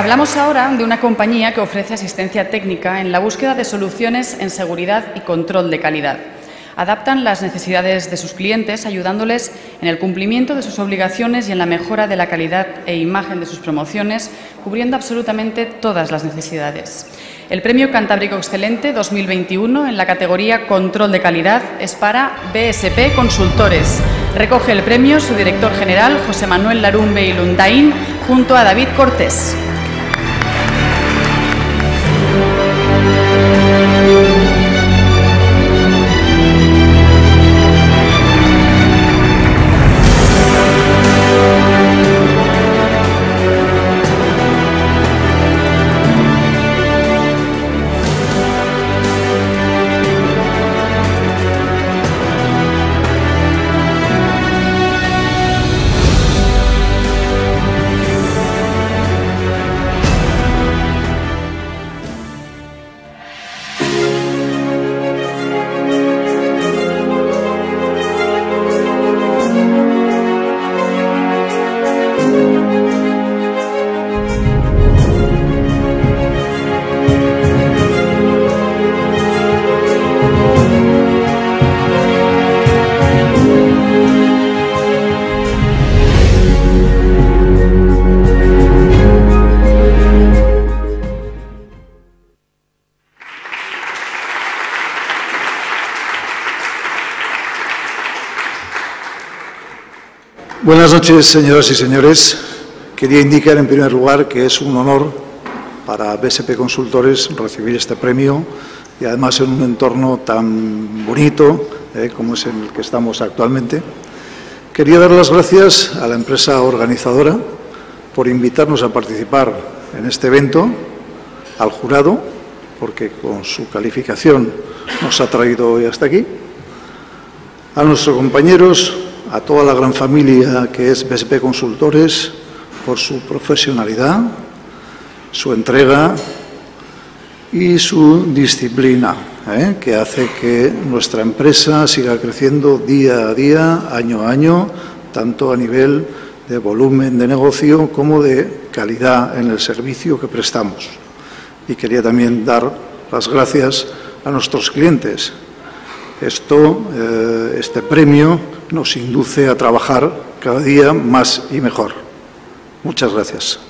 Hablamos ahora de una compañía que ofrece asistencia técnica en la búsqueda de soluciones en seguridad y control de calidad. Adaptan las necesidades de sus clientes ayudándoles en el cumplimiento de sus obligaciones y en la mejora de la calidad e imagen de sus promociones, cubriendo absolutamente todas las necesidades. El Premio Cantábrico Excelente 2021 en la categoría Control de Calidad es para BSP Consultores. Recoge el premio su director general, José Manuel Larumbe y Lundain, junto a David Cortés. Buenas noches, señoras y señores. Quería indicar, en primer lugar, que es un honor para BSP Consultores recibir este premio y, además, en un entorno tan bonito eh, como es en el que estamos actualmente. Quería dar las gracias a la empresa organizadora por invitarnos a participar en este evento, al jurado, porque con su calificación nos ha traído hoy hasta aquí, a nuestros compañeros, a toda la gran familia que es BSP Consultores por su profesionalidad, su entrega y su disciplina, ¿eh? que hace que nuestra empresa siga creciendo día a día, año a año, tanto a nivel de volumen de negocio como de calidad en el servicio que prestamos. Y quería también dar las gracias a nuestros clientes. Esto, eh, este premio nos induce a trabajar cada día más y mejor. Muchas gracias.